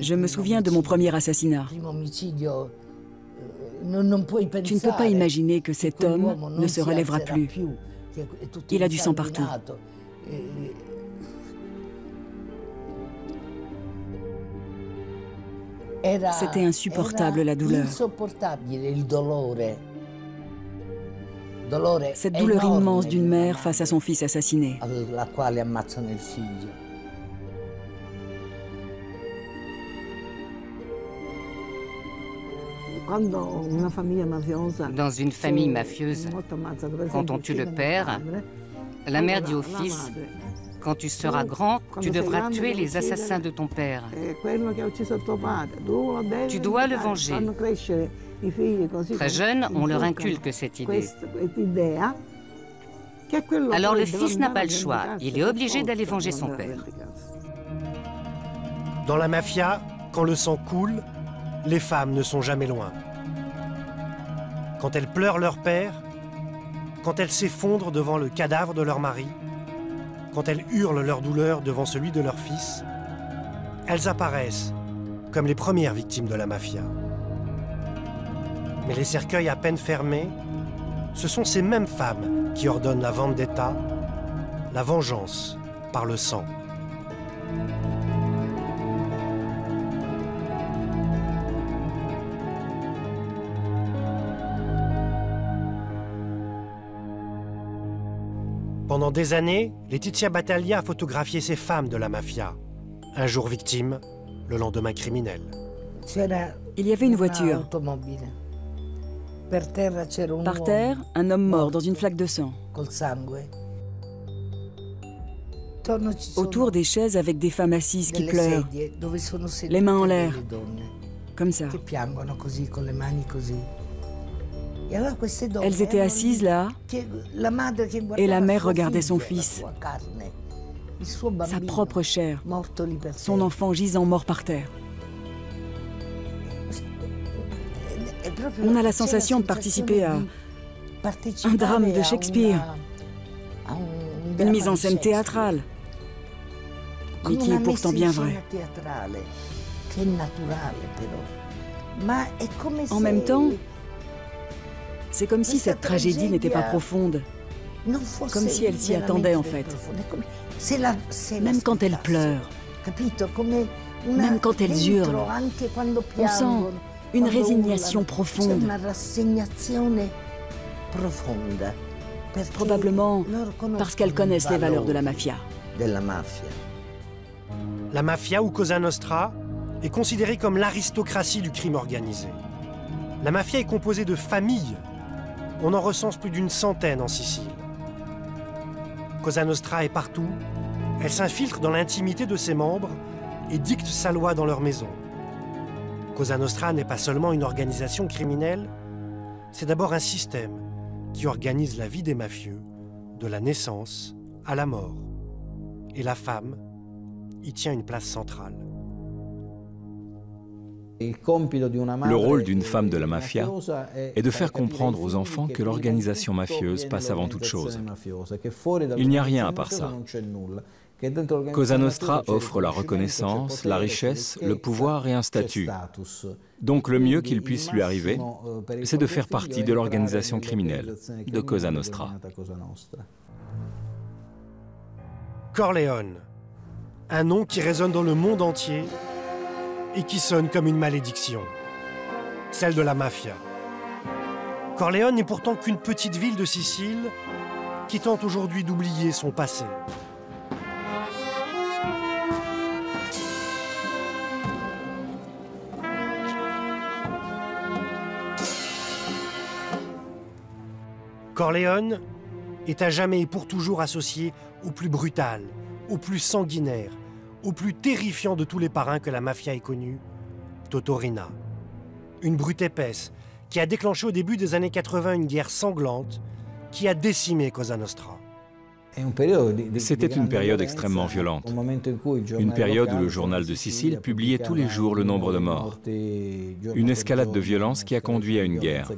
Je me souviens de mon premier assassinat. Tu ne peux pas imaginer que cet homme ne se relèvera plus. Il a du sang partout. C'était insupportable la douleur. Cette douleur immense d'une mère face à son fils assassiné. Dans une famille mafieuse, quand on tue le père, la mère dit au fils quand tu seras grand, tu devras tuer les assassins de ton père. Tu dois le venger. Très jeune, on leur inculque cette idée. Alors le fils n'a pas le choix. Il est obligé d'aller venger son père. Dans la mafia, quand le sang coule, les femmes ne sont jamais loin. Quand elles pleurent leur père, quand elles s'effondrent devant le cadavre de leur mari, quand elles hurlent leur douleur devant celui de leur fils, elles apparaissent comme les premières victimes de la mafia. Mais les cercueils à peine fermés, ce sont ces mêmes femmes qui ordonnent la vente d'État, la vengeance par le sang. Pendant des années, Laetitia Battaglia a photographié ces femmes de la mafia. Un jour victime, le lendemain criminel. Il y avait une voiture. Par terre, un homme mort dans une flaque de sang. Autour des chaises avec des femmes assises qui pleurent, les mains en l'air, comme ça. Elles étaient assises là, et la mère regardait son fils, sa propre chair, son enfant gisant mort par terre. On a la sensation de participer à un drame de Shakespeare, une mise en scène théâtrale, mais qui est pourtant bien vraie. En même temps, c'est comme si cette tragédie n'était pas profonde. Comme si elle s'y attendait en fait. Même quand elle pleure, même quand elles hurlent, on sent une résignation profonde. Probablement parce qu'elles connaissent les valeurs de la mafia. La mafia ou Cosa Nostra est considérée comme l'aristocratie du crime organisé. La mafia est composée de familles on en recense plus d'une centaine en Sicile. Cosa Nostra est partout. Elle s'infiltre dans l'intimité de ses membres et dicte sa loi dans leur maison. Cosa Nostra n'est pas seulement une organisation criminelle, c'est d'abord un système qui organise la vie des mafieux, de la naissance à la mort. Et la femme y tient une place centrale. Le rôle d'une femme de la mafia est de faire comprendre aux enfants que l'organisation mafieuse passe avant toute chose. Il n'y a rien à part ça. Cosa Nostra offre la reconnaissance, la richesse, le pouvoir et un statut. Donc le mieux qu'il puisse lui arriver, c'est de faire partie de l'organisation criminelle de Cosa Nostra. Corleone, un nom qui résonne dans le monde entier et qui sonne comme une malédiction, celle de la mafia. Corleone n'est pourtant qu'une petite ville de Sicile qui tente aujourd'hui d'oublier son passé. Corleone est à jamais et pour toujours associé au plus brutal, au plus sanguinaire, au plus terrifiant de tous les parrains que la mafia ait connu, Totorina. Une brute épaisse qui a déclenché au début des années 80 une guerre sanglante qui a décimé Cosa Nostra. C'était une période extrêmement violente. Une période où le journal de Sicile publiait tous les jours le nombre de morts. Une escalade de violence qui a conduit à une guerre.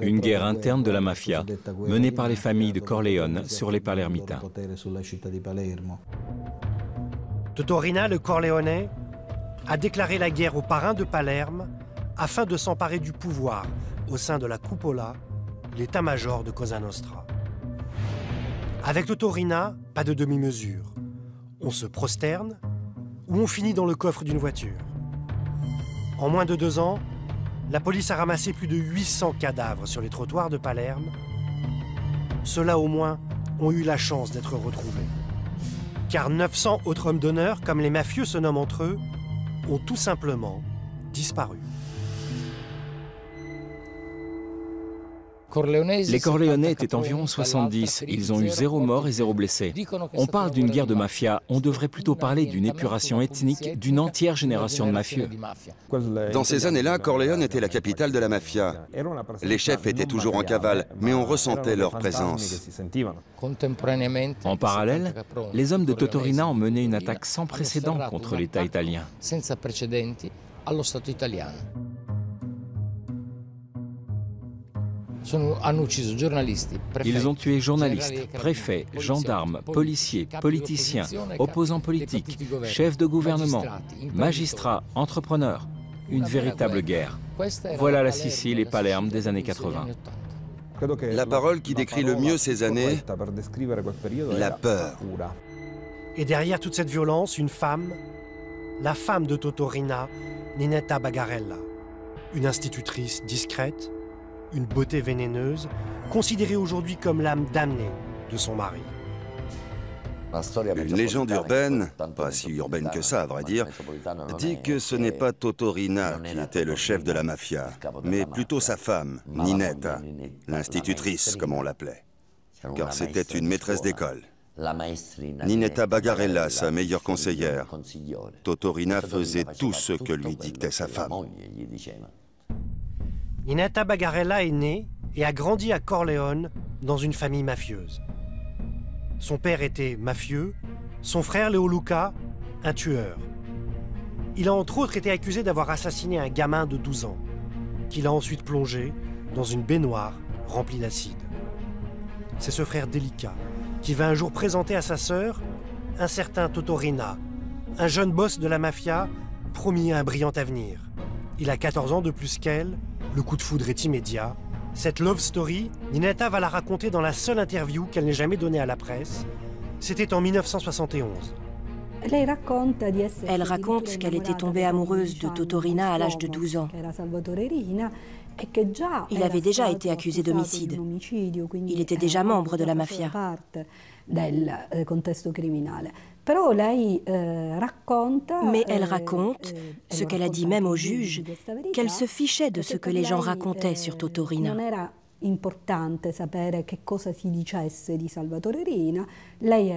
Une guerre interne de la mafia, menée par les familles de Corleone sur les Palermitains. Totorina, le Corleone, a déclaré la guerre aux parrains de Palerme afin de s'emparer du pouvoir au sein de la Cupola, l'état-major de Cosa Nostra. Avec Totorina, pas de demi-mesure. On se prosterne ou on finit dans le coffre d'une voiture. En moins de deux ans, la police a ramassé plus de 800 cadavres sur les trottoirs de Palerme. Ceux-là au moins ont eu la chance d'être retrouvés. Car 900 autres hommes d'honneur, comme les mafieux se nomment entre eux, ont tout simplement disparu. Les Corléonais étaient environ 70. Ils ont eu zéro mort et zéro blessé. On parle d'une guerre de mafia. On devrait plutôt parler d'une épuration ethnique d'une entière génération de mafieux. Dans ces années-là, Corleone était la capitale de la mafia. Les chefs étaient toujours en cavale, mais on ressentait leur présence. En parallèle, les hommes de Totorina ont mené une attaque sans précédent contre l'État italien. Ils ont tué journalistes, préfets, gendarmes, policiers, politiciens, opposants politiques, chefs de gouvernement, magistrats, entrepreneurs. Une véritable guerre. Voilà la Sicile et Palerme des années 80. La parole qui décrit le mieux ces années, la peur. Et derrière toute cette violence, une femme, la femme de Totorina, Ninetta Bagarella, une institutrice discrète, une beauté vénéneuse, considérée aujourd'hui comme l'âme damnée de son mari. Une légende urbaine, pas si urbaine que ça à vrai dire, dit que ce n'est pas Totorina qui était le chef de la mafia, mais plutôt sa femme, Ninetta, l'institutrice comme on l'appelait, car c'était une maîtresse d'école. Ninetta Bagarella, sa meilleure conseillère. Totorina faisait tout ce que lui dictait sa femme. Ninetta Bagarella est née et a grandi à Corleone dans une famille mafieuse. Son père était mafieux, son frère Léo Luca, un tueur. Il a entre autres été accusé d'avoir assassiné un gamin de 12 ans, qu'il a ensuite plongé dans une baignoire remplie d'acide. C'est ce frère délicat qui va un jour présenter à sa sœur un certain Totorina, un jeune boss de la mafia promis un brillant avenir. Il a 14 ans de plus qu'elle le coup de foudre est immédiat. Cette love story, Ninetta va la raconter dans la seule interview qu'elle n'ait jamais donnée à la presse. C'était en 1971. Elle raconte qu'elle était tombée amoureuse de Totorina à l'âge de 12 ans. Il avait déjà été accusé d'homicide. Il était déjà membre de la mafia. Eh, Mais elle raconte, ce qu'elle a dit même au juge, qu'elle se fichait de ce que les gens racontaient sur Totorina.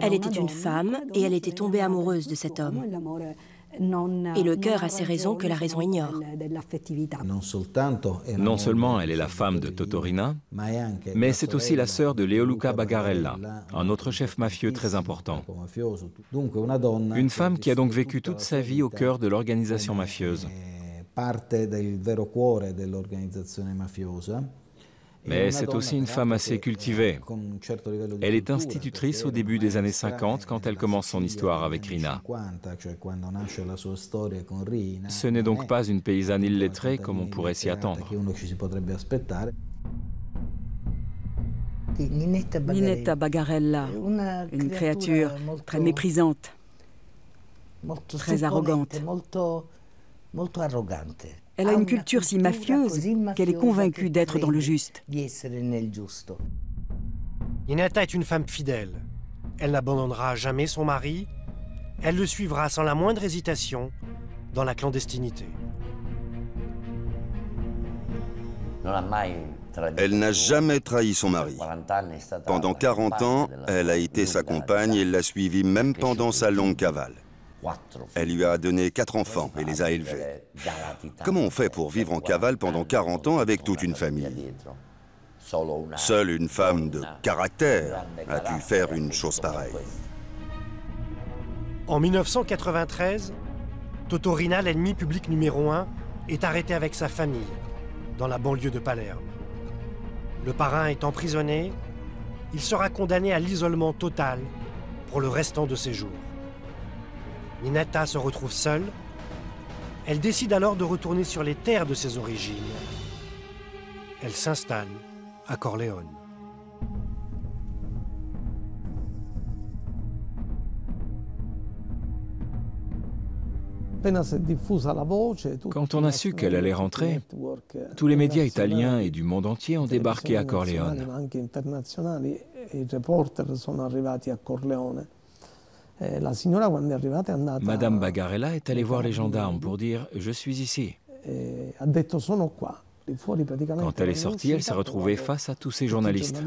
Elle était une femme et elle était tombée amoureuse de cet homme. Et le cœur a ses raisons que la raison ignore. Non seulement elle est la femme de Totorina, mais c'est aussi la sœur de Leoluca Bagarella, un autre chef mafieux très important. Une femme qui a donc vécu toute sa vie au cœur de l'organisation mafieuse. Mais c'est aussi une femme assez cultivée. Elle est institutrice au début des années 50 quand elle commence son histoire avec Rina. Ce n'est donc pas une paysanne illettrée comme on pourrait s'y attendre. Ninetta Bagarella, une créature très méprisante, très arrogante. Elle a une culture si mafieuse qu'elle est convaincue d'être dans le juste. Ninetta est une femme fidèle. Elle n'abandonnera jamais son mari. Elle le suivra sans la moindre hésitation dans la clandestinité. Elle n'a jamais trahi son mari. Pendant 40 ans, elle a été sa compagne et l'a suivie même pendant sa longue cavale. Elle lui a donné quatre enfants et les a élevés. Comment on fait pour vivre en cavale pendant 40 ans avec toute une famille? Seule une femme de caractère a pu faire une chose pareille. En 1993, Totorina, l'ennemi public numéro un, est arrêté avec sa famille dans la banlieue de Palerme. Le parrain est emprisonné, il sera condamné à l'isolement total pour le restant de ses jours. Ninetta se retrouve seule. Elle décide alors de retourner sur les terres de ses origines. Elle s'installe à Corleone. Quand on a su qu'elle allait rentrer, tous les médias italiens et du monde entier ont débarqué à Corleone. Madame Bagarella est allée voir les gendarmes pour dire « je suis ici ». Quand elle est sortie, elle s'est retrouvée face à tous ces journalistes.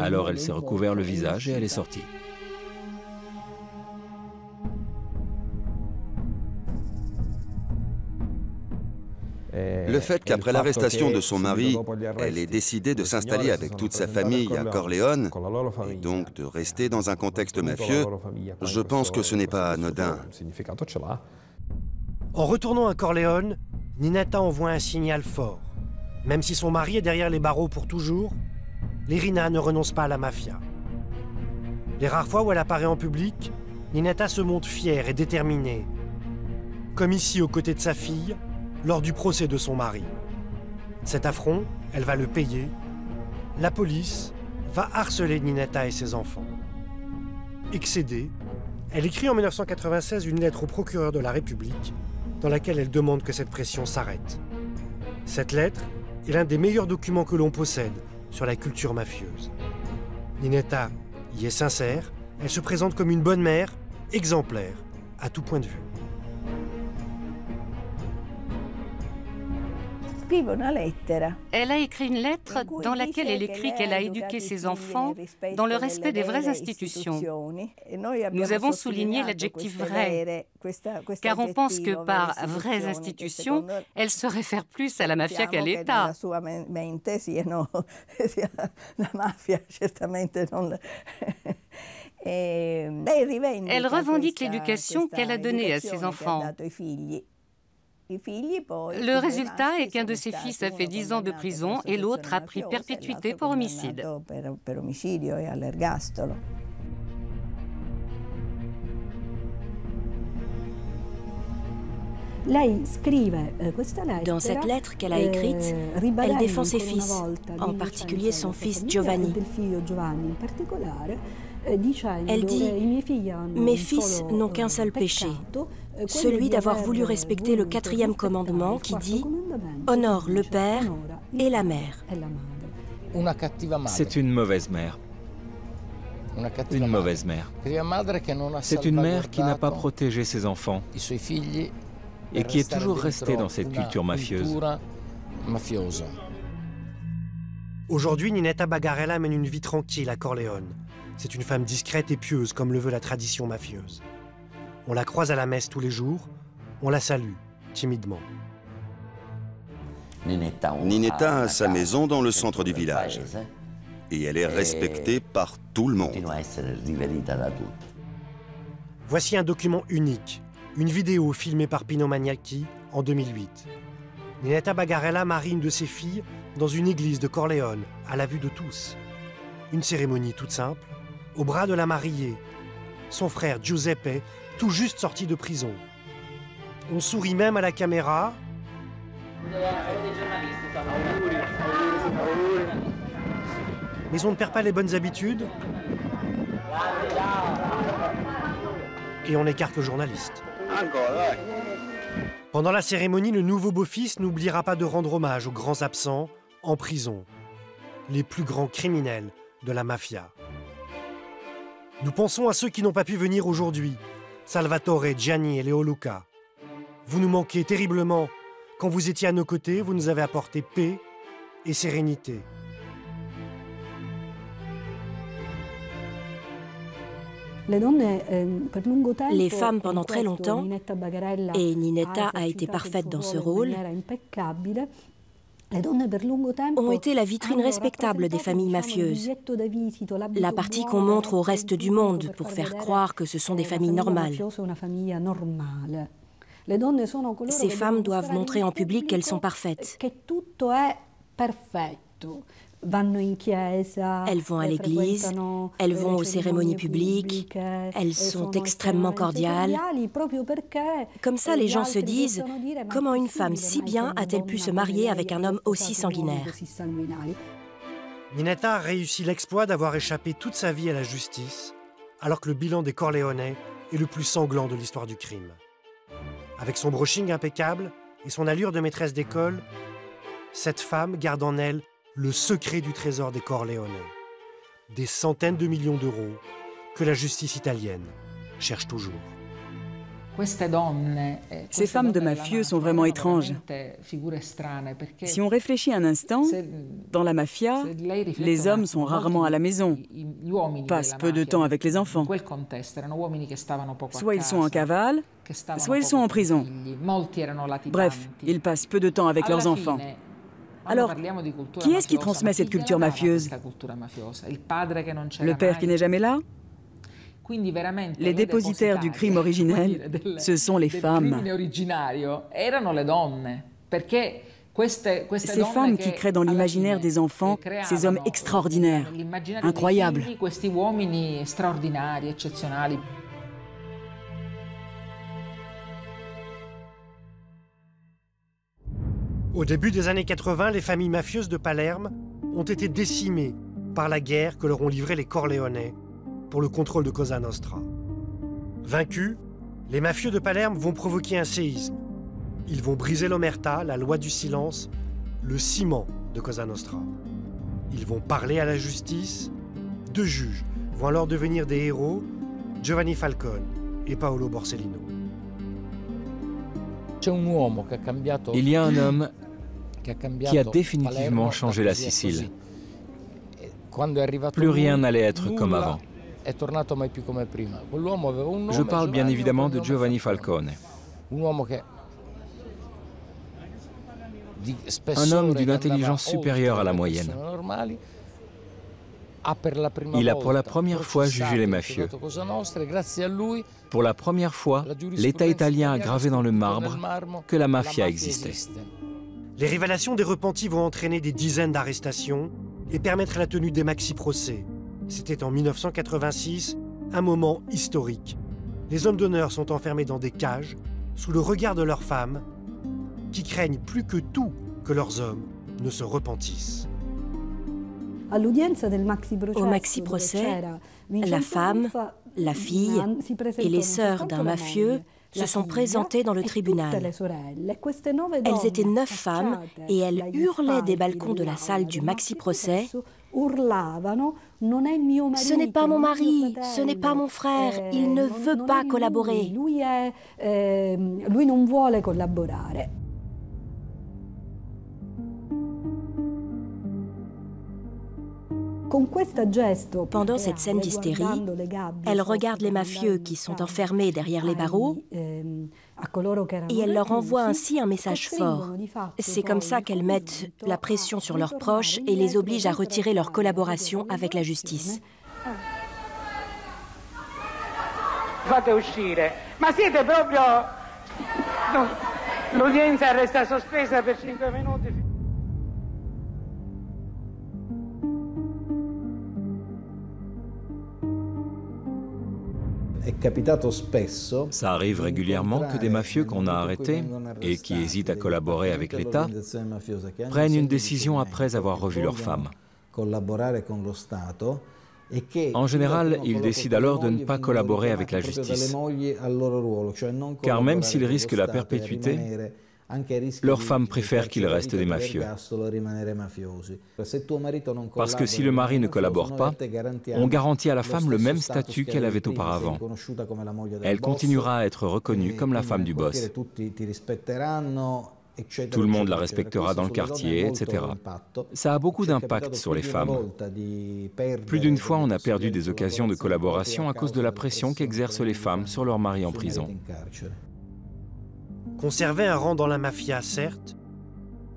Alors elle s'est recouvert le visage et elle est sortie. Le fait qu'après l'arrestation de son mari, elle ait décidé de s'installer avec toute sa famille à Corleone, et donc de rester dans un contexte mafieux, je pense que ce n'est pas anodin. En retournant à Corleone, Ninetta envoie un signal fort. Même si son mari est derrière les barreaux pour toujours, l'Irina ne renonce pas à la mafia. Les rares fois où elle apparaît en public, Ninetta se montre fière et déterminée. Comme ici aux côtés de sa fille, lors du procès de son mari. Cet affront, elle va le payer. La police va harceler Ninetta et ses enfants. Excédée, elle écrit en 1996 une lettre au procureur de la République dans laquelle elle demande que cette pression s'arrête. Cette lettre est l'un des meilleurs documents que l'on possède sur la culture mafieuse. Ninetta y est sincère, elle se présente comme une bonne mère, exemplaire, à tout point de vue. Elle a écrit une lettre dans laquelle elle écrit qu'elle a éduqué ses enfants dans le respect des vraies institutions. E Nous avons souligné l'adjectif vrai, car on pense que par vraies institutions, elle se réfère plus à la mafia qu'à l'État. Elle revendique l'éducation qu'elle a donnée à ses enfants. Le résultat est qu'un de ses fils a fait 10 ans de prison et l'autre a pris perpétuité pour homicide. E eh, Dans cette lettre qu'elle a écrite, eh, elle défend ses fils, en particulier son fils Giovanni. Eh, elle dit Mes fils n'ont qu'un seul péché, celui d'avoir voulu respecter le quatrième commandement qui dit Honore le père et la mère. C'est une mauvaise mère. Une mauvaise mère. C'est une mère qui n'a pas protégé ses enfants et qui est toujours restée dans cette culture mafieuse. Aujourd'hui, Ninetta Bagarella mène une vie tranquille à Corleone. C'est une femme discrète et pieuse comme le veut la tradition mafieuse. On la croise à la messe tous les jours, on la salue, timidement. Ninetta a sa maison dans le centre du village. Et elle est respectée par tout le monde. Voici un document unique, une vidéo filmée par Pino Magnacchi en 2008. Ninetta Bagarella marie une de ses filles dans une église de Corleone, à la vue de tous. Une cérémonie toute simple, au bras de la mariée, son frère Giuseppe, tout juste sorti de prison. On sourit même à la caméra. Mais on ne perd pas les bonnes habitudes. Et on écarte le journaliste. Pendant la cérémonie, le nouveau beau-fils n'oubliera pas de rendre hommage aux grands absents en prison, les plus grands criminels de la mafia. Nous pensons à ceux qui n'ont pas pu venir aujourd'hui, Salvatore, Gianni et Léo Luca. Vous nous manquez terriblement. Quand vous étiez à nos côtés, vous nous avez apporté paix et sérénité. Les femmes pendant très longtemps, et Ninetta a été parfaite dans ce rôle, ont été la vitrine respectable des familles mafieuses, la partie qu'on montre au reste du monde pour faire croire que ce sont des familles normales. Ces femmes doivent montrer en public qu'elles sont parfaites. Elles vont à l'église, elles vont aux cérémonies publiques, elles sont extrêmement cordiales. Comme ça, les gens se disent, comment une femme si bien a-t-elle pu se marier avec un homme aussi sanguinaire? Ninetta a réussi l'exploit d'avoir échappé toute sa vie à la justice, alors que le bilan des Corléonais est le plus sanglant de l'histoire du crime. Avec son brushing impeccable et son allure de maîtresse d'école, cette femme garde en elle le secret du trésor des Corléonais. Des centaines de millions d'euros que la justice italienne cherche toujours. Eh, Ces femmes de mafieux sont vraiment étranges. Si on réfléchit un instant, dans la mafia, les hommes sont rarement à la maison, passent peu de temps avec les enfants. Soit ils sont en cavale, soit ils sont en prison. Bref, ils passent peu de temps avec leurs enfants. Alors, qui est-ce qui transmet cette culture mafieuse Le père qui n'est jamais là? Les dépositaires du crime originel, ce sont les femmes. Ces femmes qui créent dans l'imaginaire des enfants ces hommes extraordinaires, incroyables. Au début des années 80, les familles mafieuses de Palerme ont été décimées par la guerre que leur ont livrée les Corléonais pour le contrôle de Cosa Nostra. Vaincus, les mafieux de Palerme vont provoquer un séisme. Ils vont briser l'omerta, la loi du silence, le ciment de Cosa Nostra. Ils vont parler à la justice. Deux juges vont alors devenir des héros, Giovanni Falcone et Paolo Borsellino. Il y a un homme qui a définitivement changé la Sicile. Plus rien n'allait être comme avant. Je parle bien évidemment de Giovanni Falcone. Un homme d'une intelligence supérieure à la moyenne. Il a pour la première fois jugé les mafieux. Pour la première fois, l'État italien a gravé dans le marbre que la mafia existait. Les révélations des repentis vont entraîner des dizaines d'arrestations et permettre la tenue des maxi-procès. C'était en 1986, un moment historique. Les hommes d'honneur sont enfermés dans des cages, sous le regard de leurs femmes, qui craignent plus que tout que leurs hommes ne se repentissent. Au maxi-procès, la femme, la fille et les sœurs d'un mafieux se sont présentées dans le tribunal. Elles étaient neuf femmes et elles hurlaient des balcons de la salle du maxi-procès ce n'est pas mon mari, ce n'est pas mon frère, il ne veut pas collaborer. Pendant cette scène d'hystérie, elle regarde les mafieux qui sont enfermés derrière les barreaux ehm, et elle leur envoie ainsi un message fort. C'est comme ça qu'elles mettent la pression sur leurs proches et les obligent à retirer leur collaboration avec la justice. Fate uscire. Ma siete proprio. L'udienza resta sospesa per 5 minuti. Ça arrive régulièrement que des mafieux qu'on a arrêtés et qui hésitent à collaborer avec l'État prennent une décision après avoir revu leur femme. En général, ils décident alors de ne pas collaborer avec la justice. Car même s'ils risquent la perpétuité, leurs femmes préfèrent qu'il reste des mafieux. Parce que si le mari ne collabore pas, on garantit à la femme le même statut qu'elle avait auparavant. Elle continuera à être reconnue comme la femme du boss. Tout le monde la respectera dans le quartier, etc. Ça a beaucoup d'impact sur les femmes. Plus d'une fois, on a perdu des occasions de collaboration à cause de la pression qu'exercent les femmes sur leur mari en prison conservaient un rang dans la mafia, certes,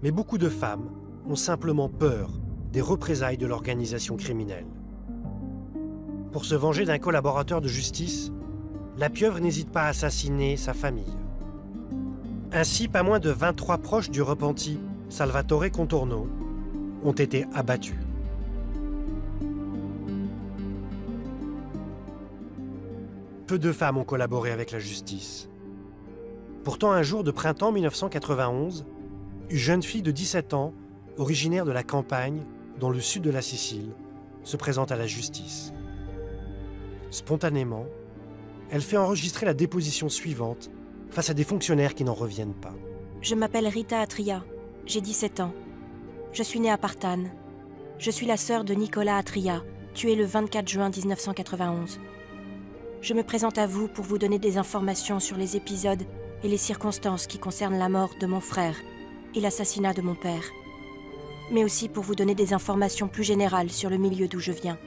mais beaucoup de femmes ont simplement peur des représailles de l'organisation criminelle. Pour se venger d'un collaborateur de justice, la pieuvre n'hésite pas à assassiner sa famille. Ainsi, pas moins de 23 proches du repenti Salvatore Contorno ont été abattus. Peu de femmes ont collaboré avec la justice. Pourtant, un jour de printemps 1991, une jeune fille de 17 ans, originaire de la campagne, dans le sud de la Sicile, se présente à la justice. Spontanément, elle fait enregistrer la déposition suivante face à des fonctionnaires qui n'en reviennent pas. Je m'appelle Rita Atria, j'ai 17 ans. Je suis née à Partane. Je suis la sœur de Nicolas Atria, tué le 24 juin 1991. Je me présente à vous pour vous donner des informations sur les épisodes et les circonstances qui concernent la mort de mon frère et l'assassinat de mon père, mais aussi pour vous donner des informations plus générales sur le milieu d'où je viens.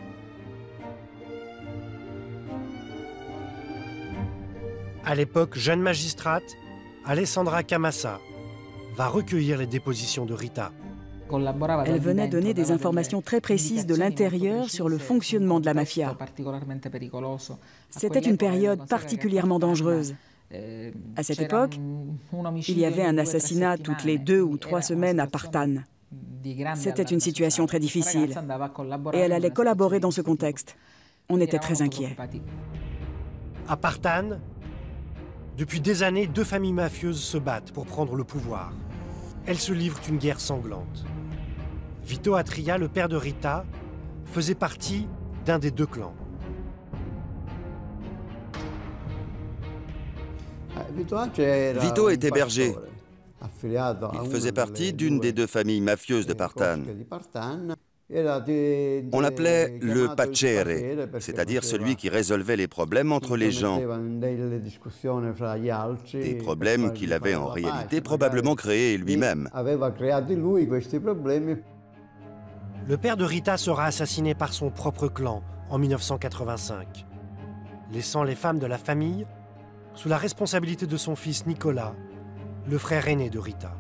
À l'époque jeune magistrate, Alessandra Camassa va recueillir les dépositions de Rita. Elle venait donner des informations très précises de l'intérieur sur le fonctionnement de la mafia. C'était une période particulièrement dangereuse. À cette époque, il y avait un assassinat toutes les deux ou trois semaines à Partane. C'était une situation très difficile et elle allait collaborer dans ce contexte. On était très inquiets. À Partane, depuis des années, deux familles mafieuses se battent pour prendre le pouvoir. Elles se livrent une guerre sanglante. Vito Atria, le père de Rita, faisait partie d'un des deux clans. Vito était berger. Il faisait partie d'une des deux familles mafieuses de Partane. On l'appelait le pacere, c'est-à-dire celui qui résolvait les problèmes entre les gens. Des problèmes qu'il avait en réalité probablement créés lui-même. Le père de Rita sera assassiné par son propre clan en 1985, laissant les femmes de la famille sous la responsabilité de son fils Nicolas, le frère aîné de Rita.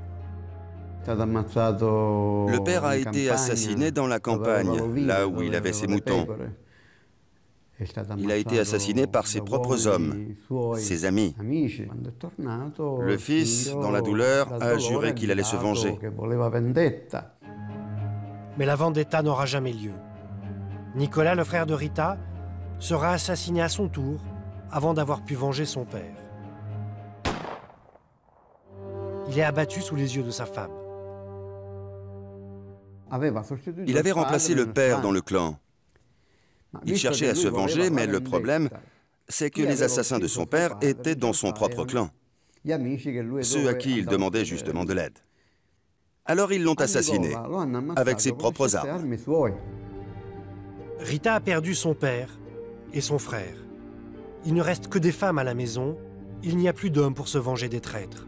Le père a été assassiné dans la campagne, là où il avait ses moutons. Il a été assassiné par ses propres hommes, ses amis. Le fils, dans la douleur, a juré qu'il allait se venger. Mais la vendetta n'aura jamais lieu. Nicolas, le frère de Rita, sera assassiné à son tour avant d'avoir pu venger son père. Il est abattu sous les yeux de sa femme. Il avait remplacé le père dans le clan. Il cherchait à se venger, mais le problème, c'est que les assassins de son père étaient dans son propre clan, ceux à qui il demandait justement de l'aide. Alors ils l'ont assassiné, avec ses propres armes. Rita a perdu son père et son frère. Il ne reste que des femmes à la maison, il n'y a plus d'hommes pour se venger des traîtres.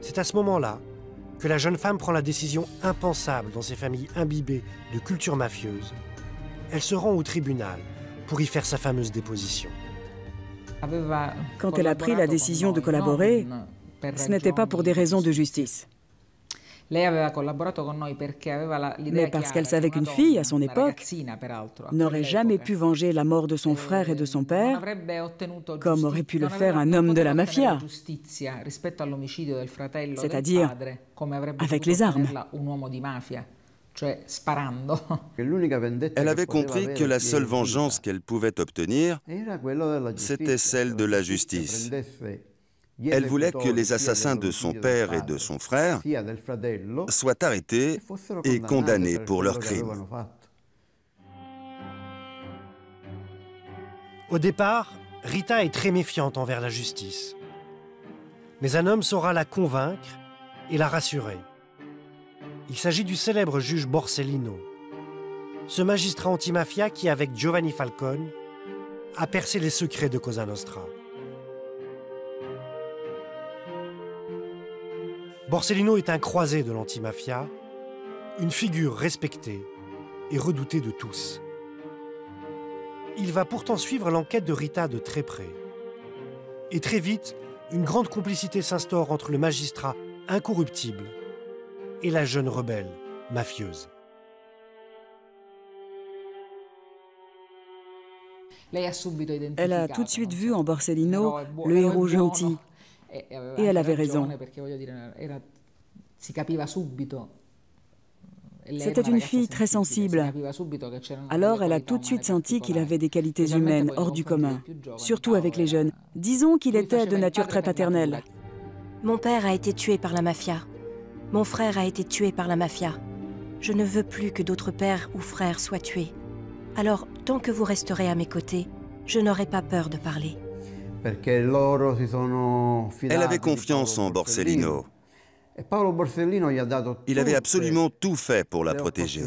C'est à ce moment-là que la jeune femme prend la décision impensable dans ces familles imbibées de culture mafieuse. Elle se rend au tribunal pour y faire sa fameuse déposition. Quand elle a pris la décision de collaborer, ce n'était pas pour des raisons de justice. Mais parce qu'elle savait qu'une fille, à son époque, n'aurait jamais pu venger la mort de son frère et de son père, comme aurait pu le faire un homme de la mafia, c'est-à-dire avec les armes. Elle avait compris que la seule vengeance qu'elle pouvait obtenir, c'était celle de la justice. Elle voulait que les assassins de son père et de son frère soient arrêtés et condamnés pour leurs crimes. Au départ, Rita est très méfiante envers la justice. Mais un homme saura la convaincre et la rassurer. Il s'agit du célèbre juge Borsellino, ce magistrat antimafia qui, avec Giovanni Falcone, a percé les secrets de Cosa Nostra. Borsellino est un croisé de l'antimafia, une figure respectée et redoutée de tous. Il va pourtant suivre l'enquête de Rita de très près. Et très vite, une grande complicité s'instaure entre le magistrat incorruptible et la jeune rebelle mafieuse. Elle a tout de suite vu en Borsellino le héros gentil et elle avait raison. C'était une fille très sensible. Alors elle a tout de suite senti qu'il avait des qualités humaines hors du commun, surtout avec les jeunes. Disons qu'il était de nature très paternelle. Mon père a été tué par la mafia. Mon frère a été tué par la mafia. Je ne veux plus que d'autres pères ou frères soient tués. Alors, tant que vous resterez à mes côtés, je n'aurai pas peur de parler. Elle avait confiance en Borsellino. Il avait absolument tout fait pour la protéger.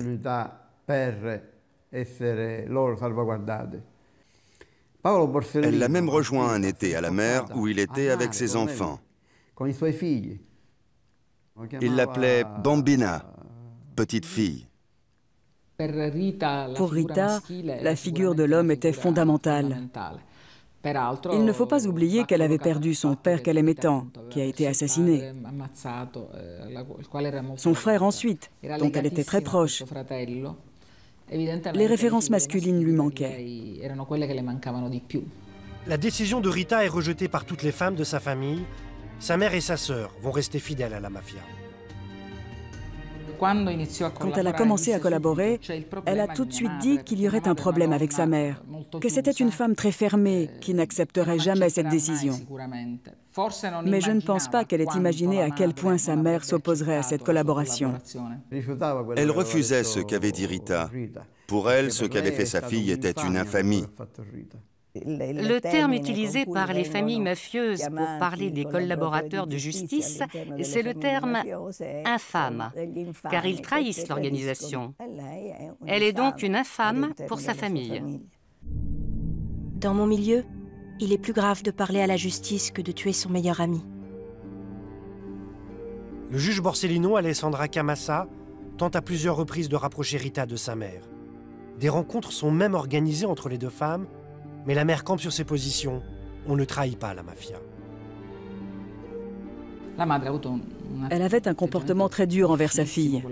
Elle l'a même rejoint un été à la mer où il était avec ses enfants. Il l'appelait Bambina, petite fille. Pour Rita, la figure de l'homme était fondamentale. Il ne faut pas oublier qu'elle avait perdu son père qu'elle aimait tant, qui a été assassiné. Son frère ensuite, dont elle était très proche. Les références masculines lui manquaient. La décision de Rita est rejetée par toutes les femmes de sa famille. Sa mère et sa sœur vont rester fidèles à la mafia. Quand elle a commencé à collaborer, elle a tout de suite dit qu'il y aurait un problème avec sa mère, que c'était une femme très fermée qui n'accepterait jamais cette décision. Mais je ne pense pas qu'elle ait imaginé à quel point sa mère s'opposerait à cette collaboration. Elle refusait ce qu'avait dit Rita. Pour elle, ce qu'avait fait sa fille était une infamie. Le terme utilisé par les familles mafieuses pour parler des collaborateurs de justice, c'est le terme infâme, car ils trahissent l'organisation. Elle est donc une infâme pour sa famille. Dans mon milieu, il est plus grave de parler à la justice que de tuer son meilleur ami. Le juge Borsellino, Alessandra Camassa, tente à plusieurs reprises de rapprocher Rita de sa mère. Des rencontres sont même organisées entre les deux femmes mais la mère campe sur ses positions. On ne trahit pas la mafia. Elle avait un comportement très dur envers sa fille.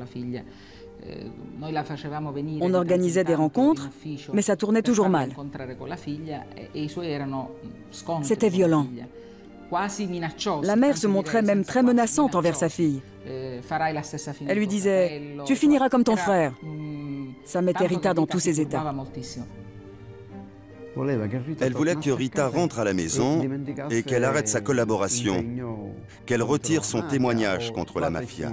On organisait des rencontres, mais ça tournait toujours mal. C'était violent. La mère se montrait même très menaçante envers sa fille. Elle lui disait ⁇ Tu finiras comme ton frère ⁇ Ça mettait Rita dans tous ses états. Elle voulait que Rita rentre à la maison et qu'elle arrête sa collaboration, qu'elle retire son témoignage contre la mafia.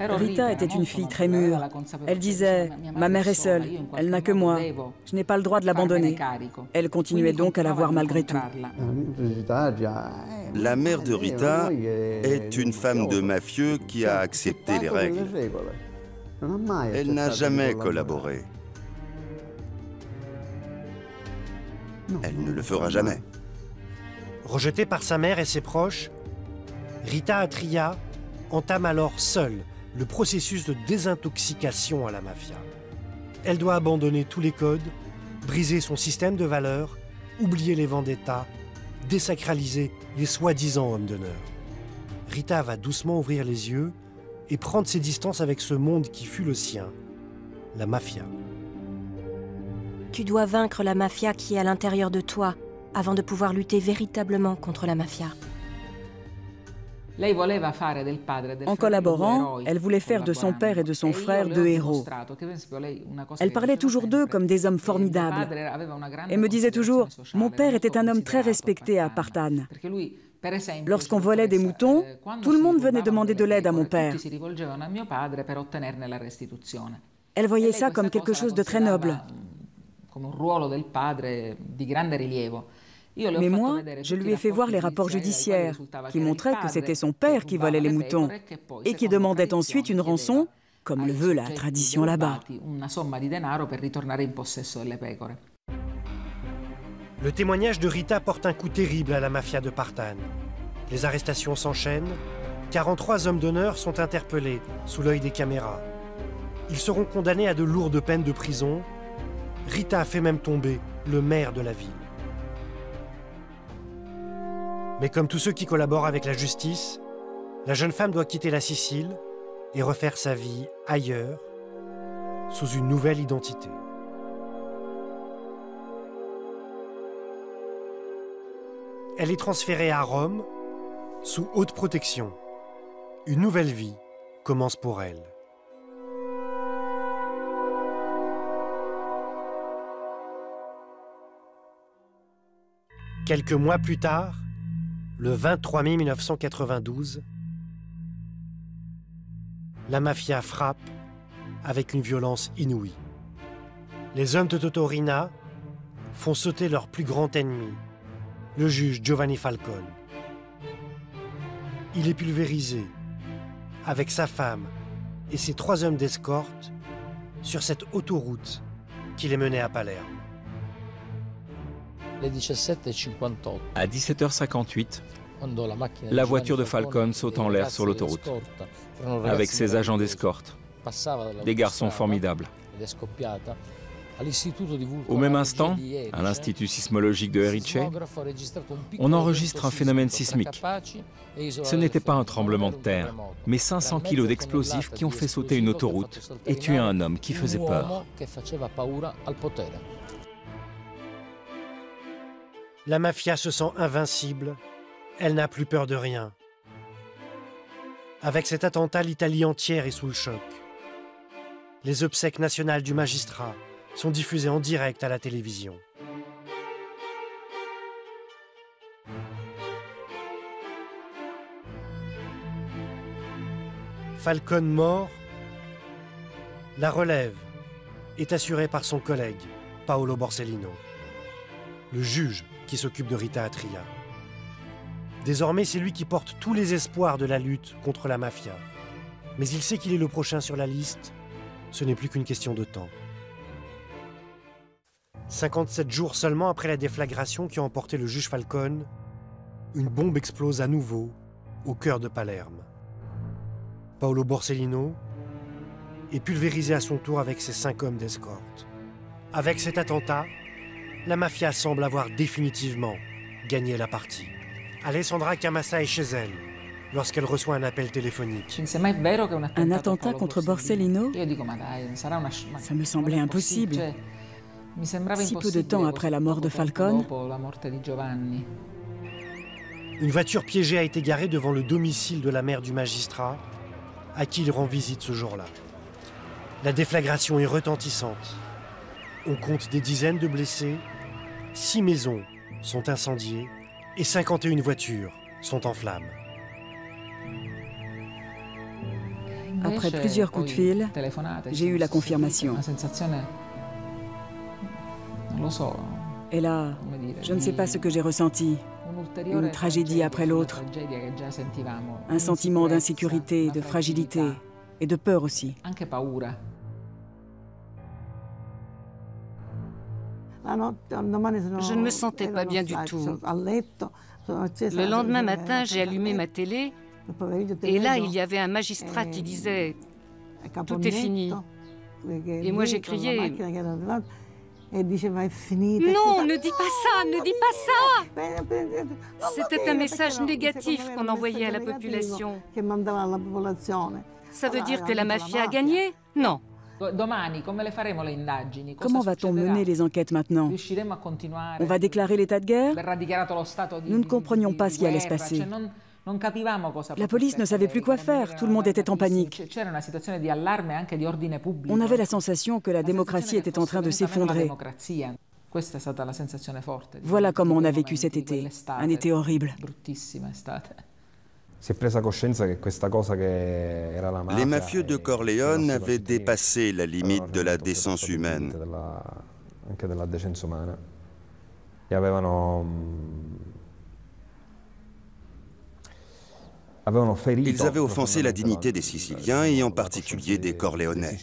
Rita était une fille très mûre. Elle disait ⁇ Ma mère est seule, elle n'a que moi, je n'ai pas le droit de l'abandonner ⁇ Elle continuait donc à la voir malgré tout. La mère de Rita est une femme de mafieux qui a accepté les règles. Elle n'a jamais collaboré. Elle ne le fera jamais. Rejetée par sa mère et ses proches, Rita Atria entame alors seule le processus de désintoxication à la mafia. Elle doit abandonner tous les codes, briser son système de valeurs, oublier les vendettas, désacraliser les soi-disant hommes d'honneur. Rita va doucement ouvrir les yeux et prendre ses distances avec ce monde qui fut le sien, la mafia. Tu dois vaincre la mafia qui est à l'intérieur de toi avant de pouvoir lutter véritablement contre la mafia. En collaborant, elle voulait faire de son père et de son frère deux héros. Elle parlait toujours d'eux comme des hommes formidables et me disait toujours, mon père était un homme très respecté à Partane. Lorsqu'on volait des moutons, tout le monde venait demander de l'aide à mon père. Elle voyait ça comme quelque chose de très noble. Mais moi, je lui ai fait voir les rapports judiciaires qui montraient que c'était son père qui volait les moutons et qui demandait ensuite une rançon, comme le veut la tradition là-bas. Le témoignage de Rita porte un coup terrible à la mafia de Partane. Les arrestations s'enchaînent. 43 hommes d'honneur sont interpellés sous l'œil des caméras. Ils seront condamnés à de lourdes peines de prison Rita fait même tomber le maire de la ville. Mais comme tous ceux qui collaborent avec la justice, la jeune femme doit quitter la Sicile et refaire sa vie ailleurs, sous une nouvelle identité. Elle est transférée à Rome, sous haute protection. Une nouvelle vie commence pour elle. Quelques mois plus tard, le 23 mai 1992, la mafia frappe avec une violence inouïe. Les hommes de Totorina font sauter leur plus grand ennemi, le juge Giovanni Falcone. Il est pulvérisé avec sa femme et ses trois hommes d'escorte sur cette autoroute qui les menait à Palerme. À 17h58, la voiture de Falcone saute en l'air sur l'autoroute, avec ses agents d'escorte, des garçons formidables. Au même instant, à l'Institut sismologique de Erice, on enregistre un phénomène sismique. Ce n'était pas un tremblement de terre, mais 500 kilos d'explosifs qui ont fait sauter une autoroute et tuer un homme qui faisait peur. La mafia se sent invincible, elle n'a plus peur de rien. Avec cet attentat, l'Italie entière est sous le choc. Les obsèques nationales du magistrat, sont diffusés en direct à la télévision. Falcon mort, la relève est assurée par son collègue, Paolo Borsellino, le juge s'occupe de Rita Atria. Désormais, c'est lui qui porte tous les espoirs de la lutte contre la mafia. Mais il sait qu'il est le prochain sur la liste. Ce n'est plus qu'une question de temps. 57 jours seulement après la déflagration qui a emporté le juge Falcone, une bombe explose à nouveau au cœur de Palerme. Paolo Borsellino est pulvérisé à son tour avec ses cinq hommes d'escorte. Avec cet attentat, la mafia semble avoir définitivement gagné la partie. Alessandra Camassa est chez elle lorsqu'elle reçoit un appel téléphonique. Un attentat contre Borsellino Ça me semblait impossible si peu de temps après la mort de Falcone. Une voiture piégée a été garée devant le domicile de la mère du magistrat, à qui il rend visite ce jour-là. La déflagration est retentissante. On compte des dizaines de blessés, six maisons sont incendiées et 51 voitures sont en flammes. Après plusieurs coups de fil, j'ai eu la confirmation. Et là, je ne sais pas ce que j'ai ressenti. Une tragédie après l'autre. Un sentiment d'insécurité, de fragilité et de peur aussi. Je ne me sentais pas bien du tout. Le lendemain matin, j'ai allumé ma télé. et là, il y avait un magistrat qui disait ⁇ Tout est fini ⁇ Et moi, j'ai crié. non, ne dis pas ça, ne dis pas ça. C'était un message négatif qu'on envoyait à la population. Ça veut dire que la mafia a gagné? Non. Comment va-t-on mener les enquêtes maintenant? On va déclarer l'état de guerre? Nous ne comprenions pas ce qui allait se passer. La police ne savait plus quoi faire, tout le monde était en panique. On avait la sensation que la démocratie était en train de s'effondrer. Voilà comment on a vécu cet été, un été horrible. Les mafieux de Corleone avaient dépassé la limite de la décence humaine. Ils avaient offensé la dignité des Siciliens et en particulier des Corléonais.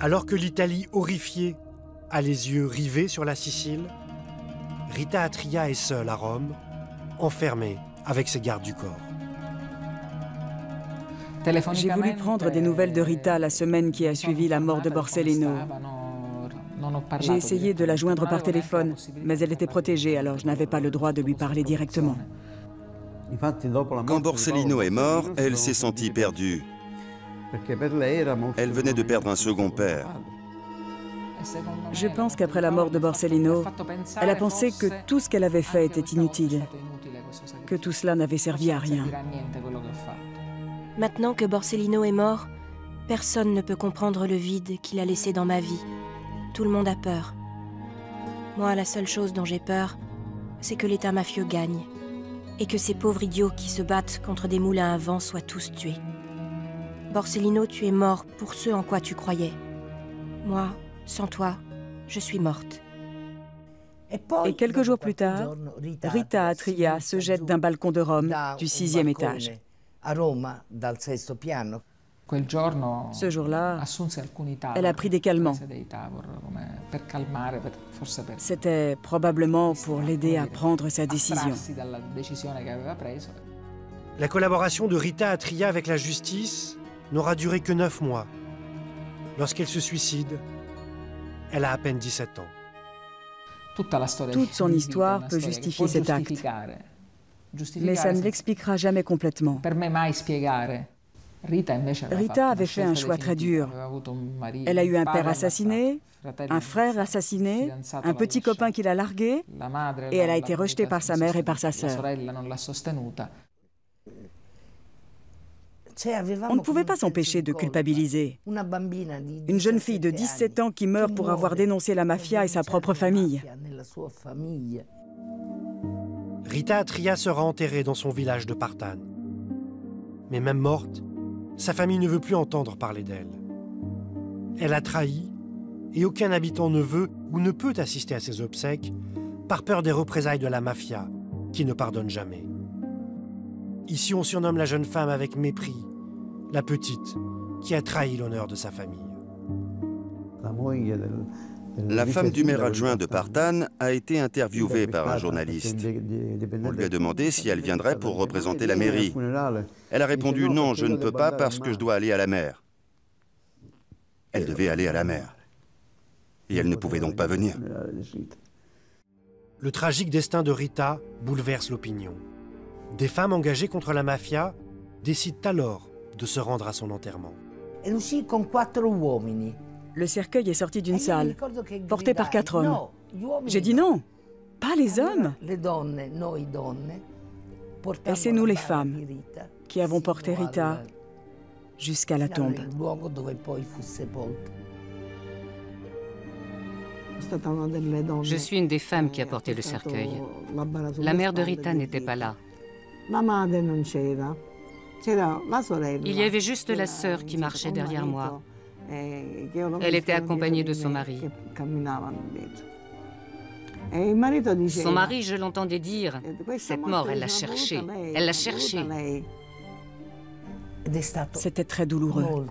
Alors que l'Italie horrifiée a les yeux rivés sur la Sicile, Rita Atria est seule à Rome, enfermée avec ses gardes du corps. J'ai voulu prendre des nouvelles de Rita la semaine qui a suivi la mort de Borsellino. J'ai essayé de la joindre par téléphone, mais elle était protégée, alors je n'avais pas le droit de lui parler directement. Quand Borsellino est mort, elle s'est sentie perdue. Elle venait de perdre un second père. Je pense qu'après la mort de Borsellino, elle a pensé que tout ce qu'elle avait fait était inutile, que tout cela n'avait servi à rien. Maintenant que Borsellino est mort, personne ne peut comprendre le vide qu'il a laissé dans ma vie. Tout le monde a peur. Moi, la seule chose dont j'ai peur, c'est que l'État mafieux gagne. Et que ces pauvres idiots qui se battent contre des moulins à vent soient tous tués. Borsellino, tu es mort pour ce en quoi tu croyais. Moi, sans toi, je suis morte. Et quelques jours plus tard, Rita Atria se jette d'un balcon de Rome du sixième étage. Ce jour-là, elle a pris des calmants. C'était probablement pour l'aider à prendre sa décision. La collaboration de Rita Atria avec la justice n'aura duré que neuf mois. Lorsqu'elle se suicide, elle a à peine 17 ans. Toute son histoire peut justifier cet acte. Mais ça ne l'expliquera jamais complètement. Rita avait fait un choix très dur. Elle a eu un père assassiné, un frère assassiné, un petit copain qui l'a largué, et elle a été rejetée par sa mère et par sa sœur. On ne pouvait pas s'empêcher de culpabiliser. Une jeune fille de 17 ans qui meurt pour avoir dénoncé la mafia et sa propre famille. Rita Atria sera enterrée dans son village de Partane. Mais même morte, sa famille ne veut plus entendre parler d'elle. Elle a trahi et aucun habitant ne veut ou ne peut assister à ses obsèques par peur des représailles de la mafia qui ne pardonne jamais. Ici, on surnomme la jeune femme avec mépris la petite qui a trahi l'honneur de sa famille. La femme du maire adjoint de Partane a été interviewée par un journaliste. On lui a demandé si elle viendrait pour représenter la mairie. Elle a répondu non, je ne peux pas parce que je dois aller à la mer. Elle devait aller à la mer. Et elle ne pouvait donc pas venir. Le tragique destin de Rita bouleverse l'opinion. Des femmes engagées contre la mafia décident alors de se rendre à son enterrement. Le cercueil est sorti d'une salle, porté par quatre hommes. J'ai dit non, pas les hommes. Et c'est nous les femmes qui avons porté Rita jusqu'à la tombe. Je suis une des femmes qui a porté le cercueil. La mère de Rita n'était pas là. Il y avait juste la sœur qui marchait derrière moi. Elle était accompagnée de son mari. Son mari, je l'entendais dire, cette mort, elle l'a cherchée, elle l'a cherchée. C'était très douloureux,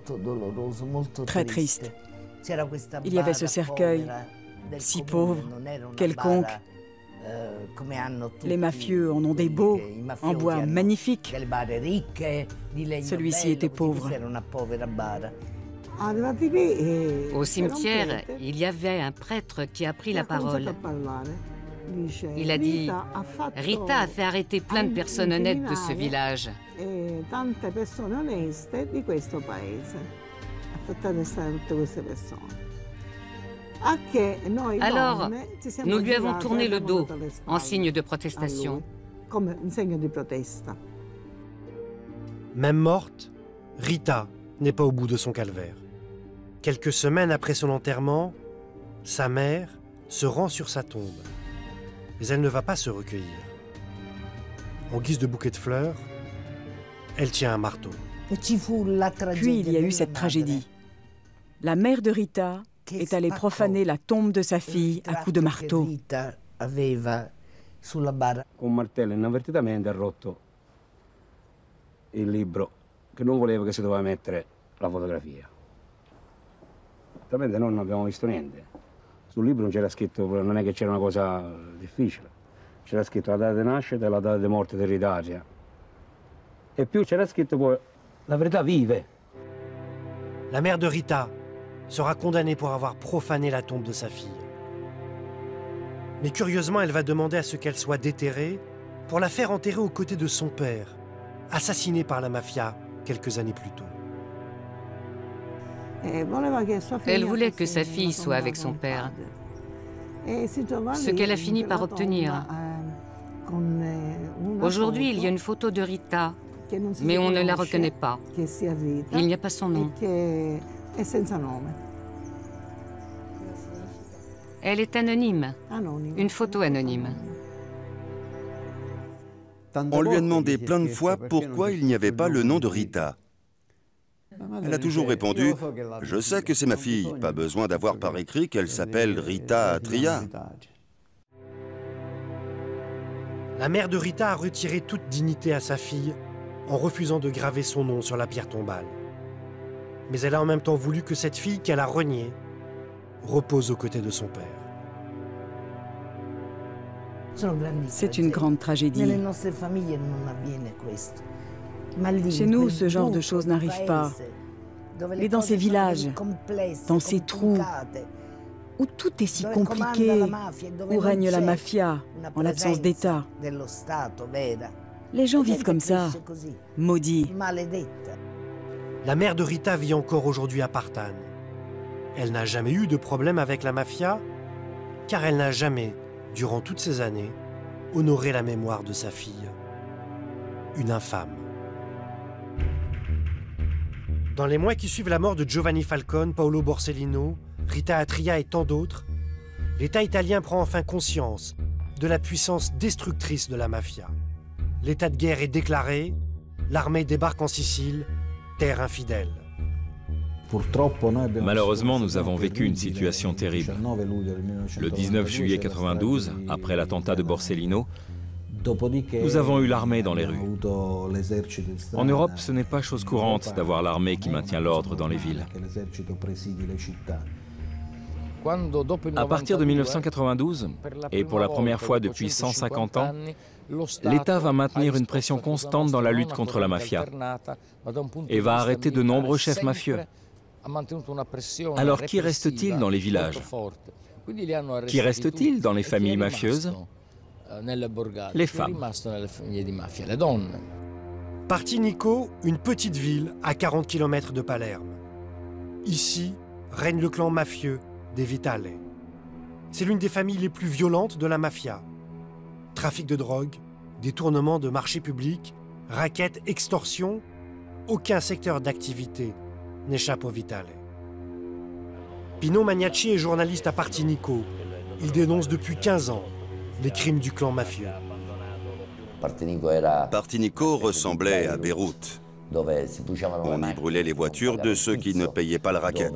très triste. Il y avait ce cercueil, si pauvre, quelconque, les mafieux en ont des beaux, en bois magnifiques. Celui-ci était pauvre. Au cimetière, il y avait un prêtre qui a pris la parole. Il a dit Rita a fait arrêter plein de personnes honnêtes de ce village. Alors, nous lui avons tourné le dos en signe de protestation. Même morte, Rita n'est pas au bout de son calvaire. Quelques semaines après son enterrement, sa mère se rend sur sa tombe. Mais elle ne va pas se recueillir. En guise de bouquet de fleurs, elle tient un marteau. Puis il y a eu cette tragédie. La mère de Rita est allé profaner la tombe de sa fille à coups de marteau. Con martello inavvertitamente ha rotto il libro che non voleva che si doveva mettere la fotografia. Veramente noi non abbiamo visto niente. Sul libro non c'era scritto, non è che c'era una cosa difficile. C'era scritto la data di nascita e la data di morte di Ritaria. E più c'era scritto poi la verità vive. La mère de Rita sera condamnée pour avoir profané la tombe de sa fille. Mais curieusement, elle va demander à ce qu'elle soit déterrée pour la faire enterrer aux côtés de son père, assassiné par la mafia quelques années plus tôt. Elle voulait que sa fille soit avec son père, ce qu'elle a fini par obtenir. Aujourd'hui, il y a une photo de Rita, mais on ne la reconnaît pas. Il n'y a pas son nom. Elle est anonyme, une photo anonyme. On lui a demandé plein de fois pourquoi il n'y avait pas le nom de Rita. Elle a toujours répondu « Je sais que c'est ma fille, pas besoin d'avoir par écrit qu'elle s'appelle Rita Atria. » La mère de Rita a retiré toute dignité à sa fille en refusant de graver son nom sur la pierre tombale. Mais elle a en même temps voulu que cette fille qu'elle a reniée repose aux côtés de son père. C'est une grande tragédie. Chez nous, ce genre de choses n'arrive pas. Mais dans ces villages, dans ces trous, où tout est si compliqué, où règne la mafia en l'absence d'État. Les gens vivent comme ça, maudits. La mère de Rita vit encore aujourd'hui à Partane. Elle n'a jamais eu de problème avec la mafia, car elle n'a jamais, durant toutes ces années, honoré la mémoire de sa fille. Une infâme. Dans les mois qui suivent la mort de Giovanni Falcone, Paolo Borsellino, Rita Atria et tant d'autres, l'État italien prend enfin conscience de la puissance destructrice de la mafia. L'état de guerre est déclaré, l'armée débarque en Sicile, terre infidèle. Malheureusement, nous avons vécu une situation terrible. Le 19 juillet 92, après l'attentat de Borsellino, nous avons eu l'armée dans les rues. En Europe, ce n'est pas chose courante d'avoir l'armée qui maintient l'ordre dans les villes. À partir de 1992, et pour la première fois depuis 150 ans, l'État va maintenir une pression constante dans la lutte contre la mafia et va arrêter de nombreux chefs mafieux. Alors qui reste-t-il dans les villages Qui reste-t-il dans les familles mafieuses? Les femmes. Partinico, une petite ville à 40 km de Palerme. Ici règne le clan mafieux des Vitale. C'est l'une des familles les plus violentes de la mafia. Trafic de drogue, détournement de marchés publics, raquettes, extorsion, aucun secteur d'activité n'échappe aux Vitale. Pino Magnacci est journaliste à Partinico. Il dénonce depuis 15 ans les crimes du clan mafieux. Partinico ressemblait à Beyrouth. On y brûlait les voitures de ceux qui ne payaient pas la raquette.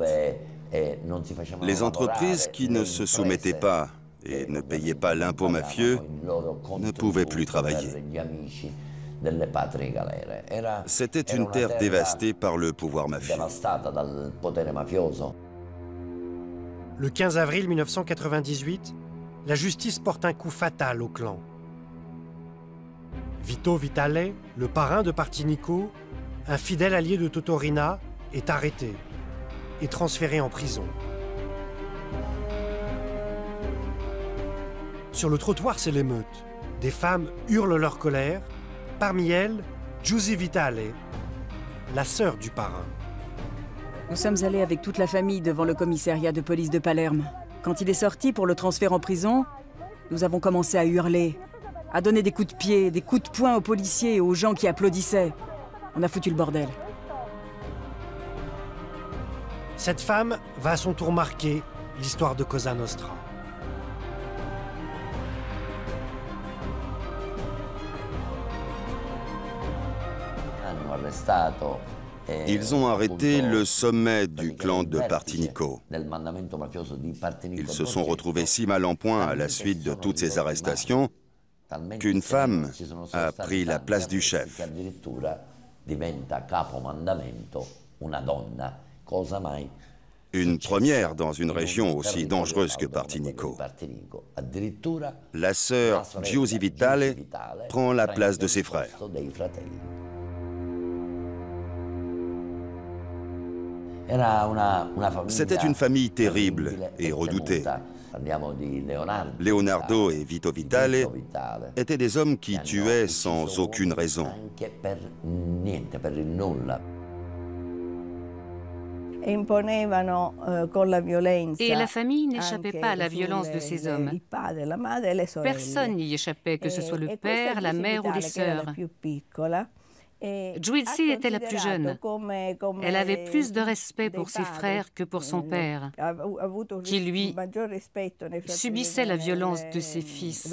Les entreprises qui ne se soumettaient pas et ne payaient pas l'impôt mafieux ne pouvaient plus travailler. C'était une terre dévastée par le pouvoir mafieux. Le 15 avril 1998, la justice porte un coup fatal au clan. Vito Vitale, le parrain de Partinico, un fidèle allié de Totorina, est arrêté et transféré en prison. Sur le trottoir, c'est l'émeute. Des femmes hurlent leur colère. Parmi elles, Giusy Vitale, la sœur du parrain. Nous sommes allés avec toute la famille devant le commissariat de police de Palerme. Quand il est sorti pour le transfert en prison, nous avons commencé à hurler, à donner des coups de pied, des coups de poing aux policiers et aux gens qui applaudissaient. On a foutu le bordel. Cette femme va à son tour marquer l'histoire de Cosa Nostra. Ils ont arrêté le sommet du clan de Partinico. Ils se sont retrouvés si mal en point à la suite de toutes ces arrestations qu'une femme a pris la place du chef. Une première dans une région aussi dangereuse que Partinico. La sœur Giusy Vitale prend la place de ses frères. C'était une famille terrible et redoutée. Leonardo et Vito Vitale étaient des hommes qui tuaient sans aucune raison. Et la famille n'échappait pas à la violence de ces hommes. Personne n'y échappait, que ce soit le père, la mère ou les sœurs. Giusi était la plus jeune. Elle avait plus de respect pour ses frères que pour son père, qui lui subissait la violence de ses fils.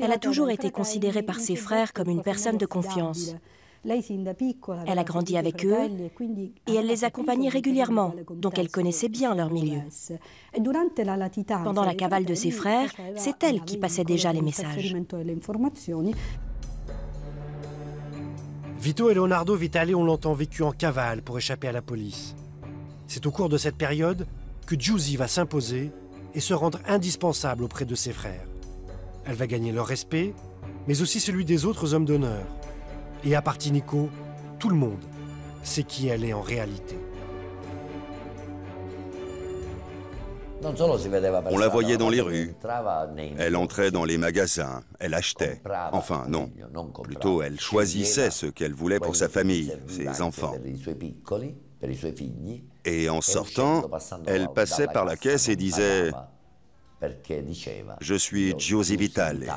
Elle a toujours été considérée par ses frères comme une personne de confiance. Elle a grandi avec eux et elle les accompagnait régulièrement, donc elle connaissait bien leur milieu. Pendant la cavale de ses frères, c'est elle qui passait déjà les messages. Vito et Leonardo Vitale ont longtemps vécu en cavale pour échapper à la police. C'est au cours de cette période que Giusy va s'imposer et se rendre indispensable auprès de ses frères. Elle va gagner leur respect, mais aussi celui des autres hommes d'honneur. Et à Partinico, tout le monde sait qui elle est en réalité. On la voyait dans les rues. Elle entrait dans les magasins. Elle achetait. Enfin, non. Plutôt, elle choisissait ce qu'elle voulait pour sa famille, ses enfants. Et en sortant, elle passait par la caisse et disait « Je suis Giusy Vitale ».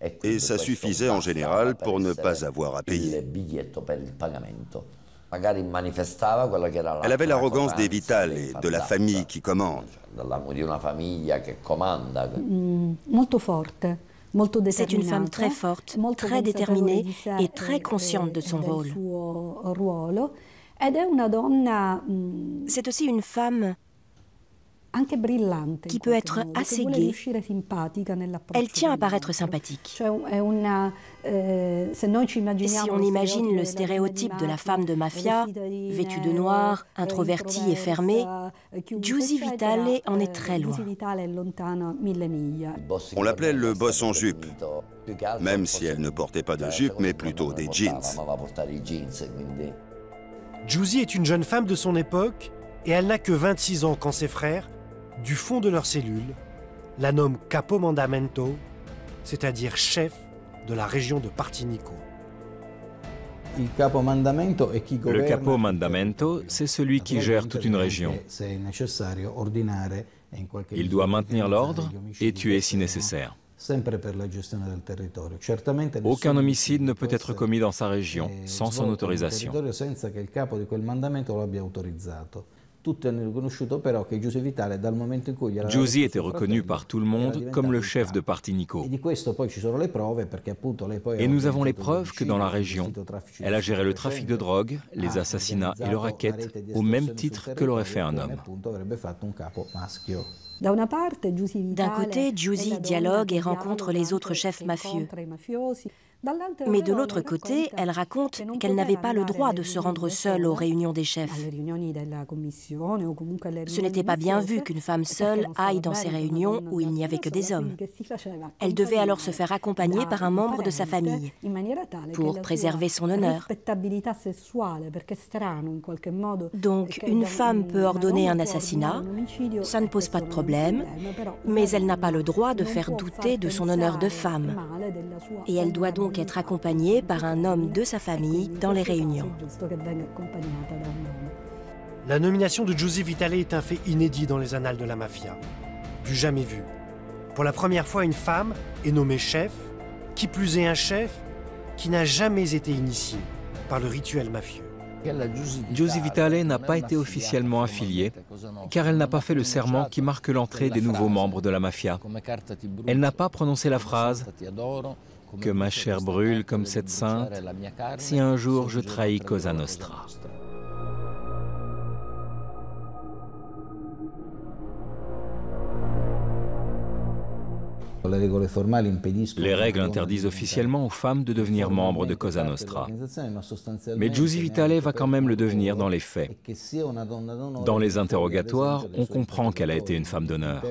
Et ça suffisait en général pour ne pas avoir à payer. Elle avait l'arrogance des Vitale et de la famille qui commande. C'est une femme très forte, très déterminée et très consciente de son rôle. C'est aussi une femme qui peut être assez gaie. Elle tient à paraître sympathique. Eh, si on imagine le stéréotype de la femme de mafia, vêtue de noir, introvertie et fermée, Giusy Vitale en est très loin. On l'appelait le boss en jupe, même si elle ne portait pas de jupe, mais plutôt des jeans. Giusy est une jeune femme de son époque et elle n'a que 26 ans quand ses frères, du fond de leur cellule, la nomment capo mandamento, c'est-à-dire chef de la région de Partinico. Le capo mandamento, c'est celui qui gère toute une région. Il doit maintenir l'ordre et tuer si nécessaire. Aucun homicide ne peut être commis dans sa région sans son autorisation. Giusy était reconnu par tout le monde comme le chef de Partinico. Et nous avons les preuves que dans la région, elle a géré le trafic de drogue, les assassinats et le racket au même titre que l'aurait fait un homme. D'un côté, Giusy dialogue et rencontre les autres chefs mafieux. Mais de l'autre côté, elle raconte qu'elle n'avait pas le droit de se rendre seule aux réunions des chefs. Ce n'était pas bien vu qu'une femme seule aille dans ces réunions où il n'y avait que des hommes. Elle devait alors se faire accompagner par un membre de sa famille pour préserver son honneur. Donc, une femme peut ordonner un assassinat, ça ne pose pas de problème, mais elle n'a pas le droit de faire douter de son honneur de femme. Et elle doit donc être accompagnée par un homme de sa famille dans les réunions. La nomination de Giusy Vitale est un fait inédit dans les annales de la mafia. Du jamais vu. Pour la première fois, une femme est nommée chef, qui plus est un chef qui n'a jamais été initié par le rituel mafieux. Giusy Vitale n'a pas été officiellement affiliée car elle n'a pas fait le serment qui marque l'entrée des nouveaux membres de la mafia. Elle n'a pas prononcé la phrase que ma chair brûle comme cette sainte si un jour je trahis Cosa Nostra. Les règles interdisent officiellement aux femmes de devenir membres de Cosa Nostra. Mais Giusy Vitale va quand même le devenir dans les faits. Dans les interrogatoires, on comprend qu'elle a été une femme d'honneur.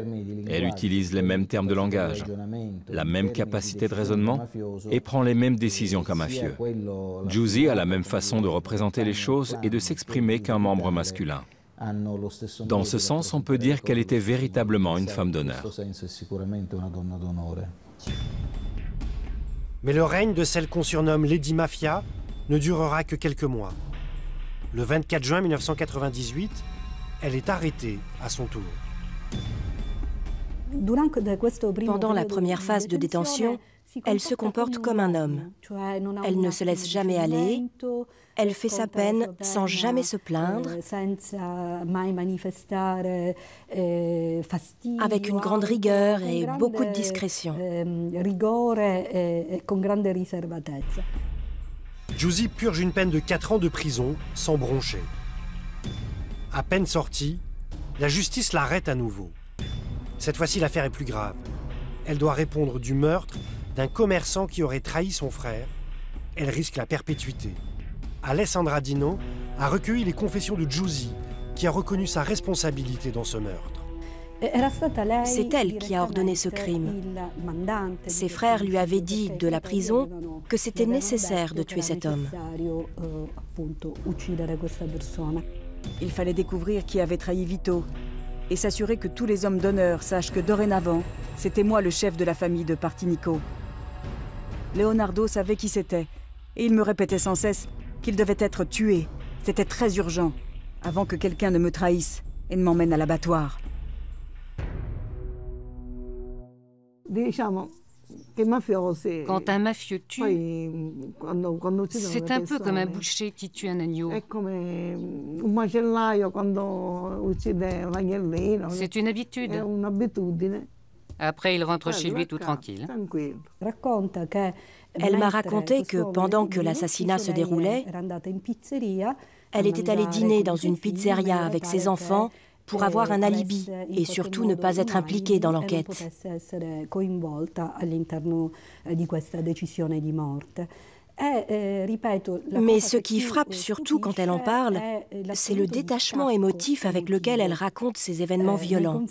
Elle utilise les mêmes termes de langage, la même capacité de raisonnement et prend les mêmes décisions qu'un mafieux. Giusy a la même façon de représenter les choses et de s'exprimer qu'un membre masculin. Dans ce sens, on peut dire qu'elle était véritablement une femme d'honneur. Mais le règne de celle qu'on surnomme Lady Mafia ne durera que quelques mois. Le 24 juin 1998, elle est arrêtée à son tour. Pendant la première phase de détention, elle se comporte comme un homme. Elle ne se laisse jamais aller. Elle fait sa peine sans jamais se plaindre, eh, avec une grande rigueur et beaucoup de discrétion. Giusy purge une peine de 4 ans de prison sans broncher. À peine sortie, la justice l'arrête à nouveau. Cette fois-ci, l'affaire est plus grave. Elle doit répondre du meurtre d'un commerçant qui aurait trahi son frère. Elle risque la perpétuité. Alessandra Dino a recueilli les confessions de Giusy, qui a reconnu sa responsabilité dans ce meurtre. C'est elle qui a ordonné ce crime. Ses frères lui avaient dit de la prison que c'était nécessaire de tuer cet homme. Il fallait découvrir qui avait trahi Vito et s'assurer que tous les hommes d'honneur sachent que dorénavant, c'était moi le chef de la famille de Partinico. Leonardo savait qui c'était, et il me répétait sans cesse qu'il devait être tué. C'était très urgent, avant que quelqu'un ne me trahisse et ne m'emmène à l'abattoir. Quand un mafieux tue, c'est un peu comme un boucher qui tue un agneau. C'est une habitude. Après, il rentre chez lui tout tranquille. Elle m'a raconté que pendant que l'assassinat se déroulait, elle était allée dîner dans une pizzeria avec ses enfants pour avoir un alibi et surtout ne pas être impliquée dans l'enquête. Mais ce qui frappe surtout quand elle en parle, c'est le détachement émotif avec lequel elle raconte ces événements violents.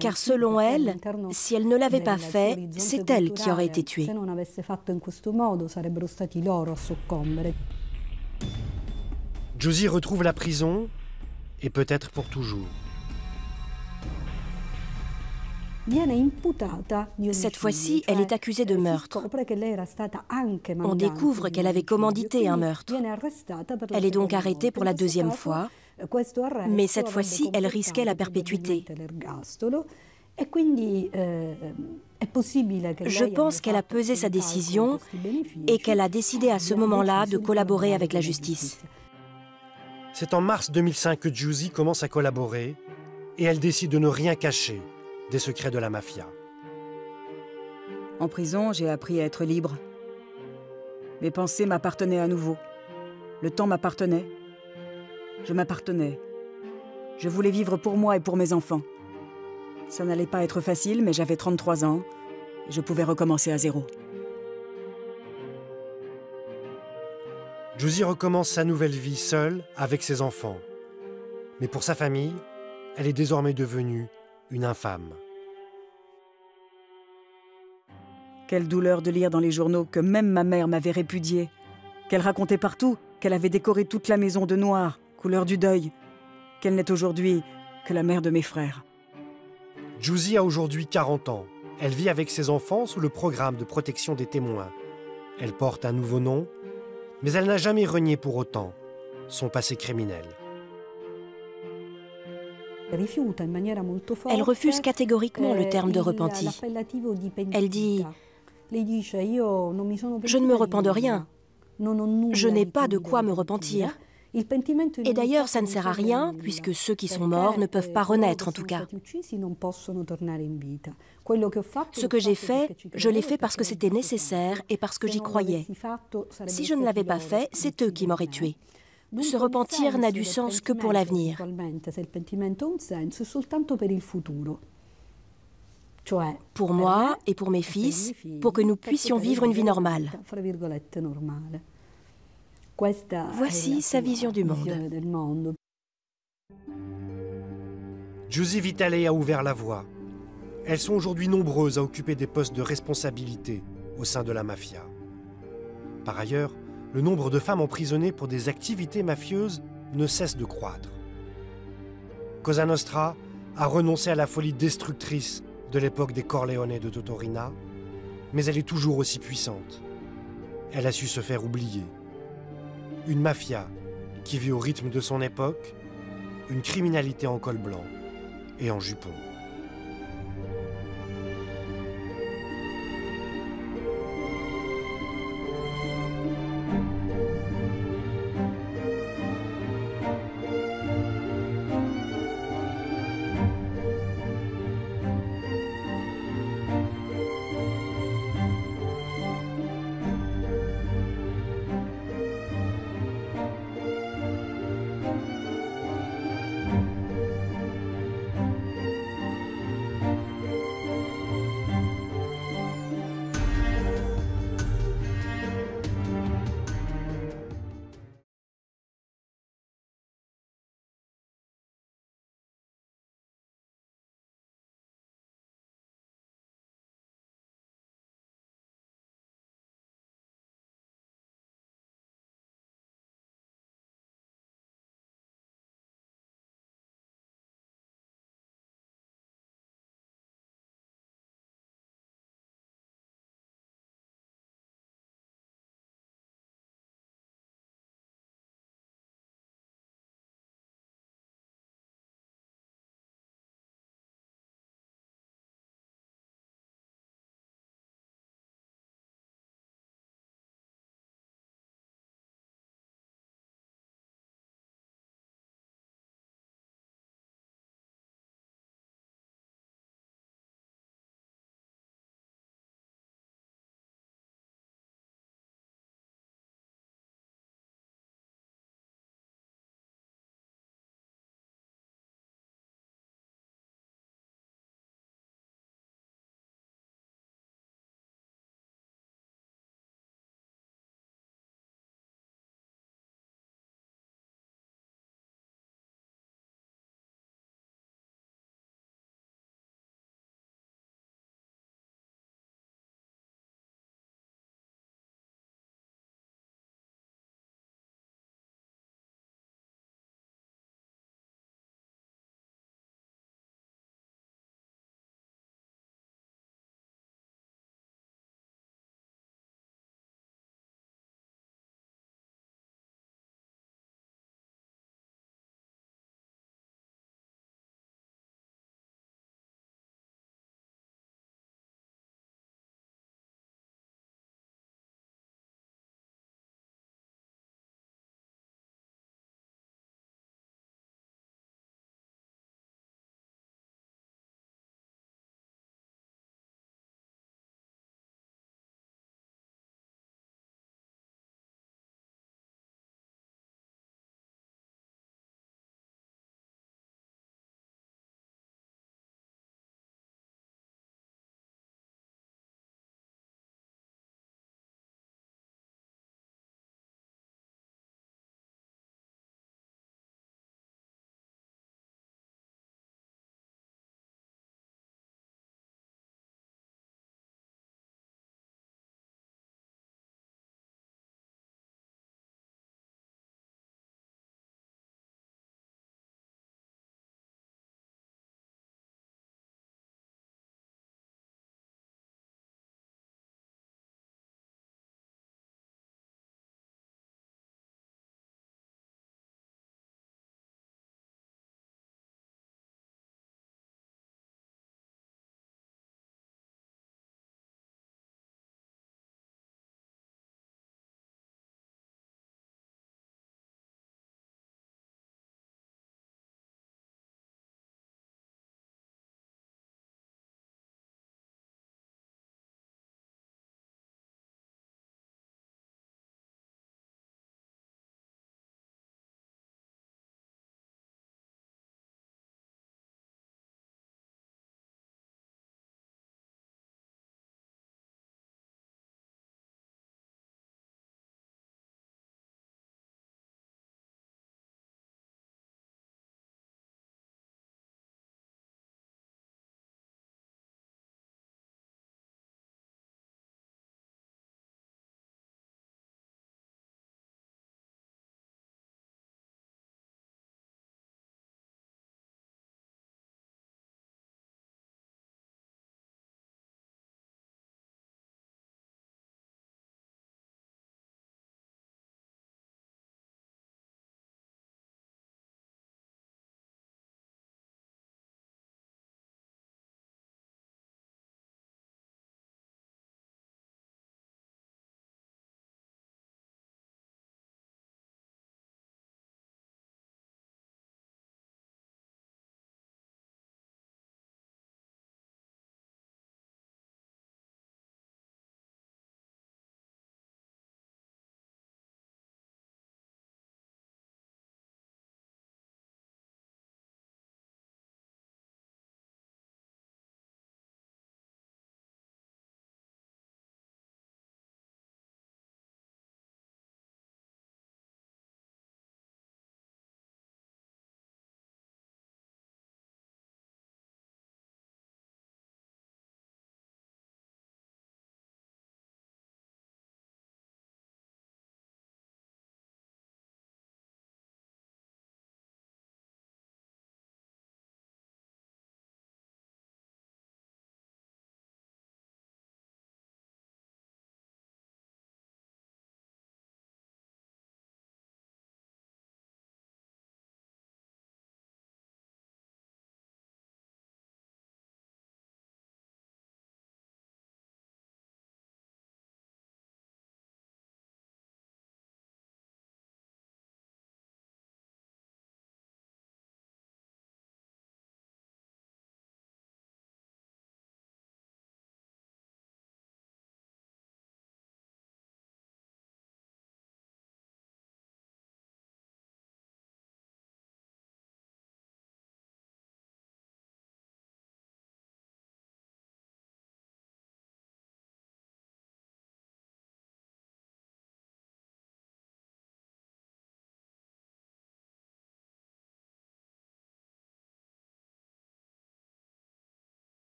Car selon elle, si elle ne l'avait pas fait, c'est elle qui aurait été tuée. Josie retrouve la prison, et peut-être pour toujours. Cette fois-ci, elle est accusée de meurtre. On découvre qu'elle avait commandité un meurtre. Elle est donc arrêtée pour la deuxième fois, mais cette fois-ci, elle risquait la perpétuité. Je pense qu'elle a pesé sa décision et qu'elle a décidé à ce moment-là de collaborer avec la justice. C'est en mars 2005 que Giusy commence à collaborer et elle décide de ne rien cacher des secrets de la mafia. En prison, j'ai appris à être libre. Mes pensées m'appartenaient à nouveau. Le temps m'appartenait. Je m'appartenais. Je voulais vivre pour moi et pour mes enfants. Ça n'allait pas être facile, mais j'avais 33 ans. Et je pouvais recommencer à zéro. Josie recommence sa nouvelle vie seule avec ses enfants. Mais pour sa famille, elle est désormais devenue une infâme. Quelle douleur de lire dans les journaux que même ma mère m'avait répudiée, qu'elle racontait partout qu'elle avait décoré toute la maison de noir, couleur du deuil, qu'elle n'est aujourd'hui que la mère de mes frères. Josie a aujourd'hui 40 ans. Elle vit avec ses enfants sous le programme de protection des témoins. Elle porte un nouveau nom mais elle n'a jamais renié pour autant son passé criminel. Elle refuse catégoriquement le terme de repenti. Elle dit Je ne me repens de rien. Je n'ai pas de quoi me repentir. Et d'ailleurs, ça ne sert à rien, puisque ceux qui sont morts ne peuvent pas renaître en tout cas. Ce que j'ai fait, je l'ai fait parce que c'était nécessaire et parce que j'y croyais. Si je ne l'avais pas fait, c'est eux qui m'auraient tué. Se repentir n'a du sens que pour l'avenir. Pour moi et pour mes fils, pour que nous puissions vivre une vie normale. Voici sa vision du monde. Giusy Vitale a ouvert la voie. Elles sont aujourd'hui nombreuses à occuper des postes de responsabilité au sein de la mafia. Par ailleurs, le nombre de femmes emprisonnées pour des activités mafieuses ne cesse de croître. Cosa Nostra a renoncé à la folie destructrice de l'époque des Corleone de Totorina, mais elle est toujours aussi puissante. Elle a su se faire oublier une mafia qui vit au rythme de son époque, une criminalité en col blanc et en jupon.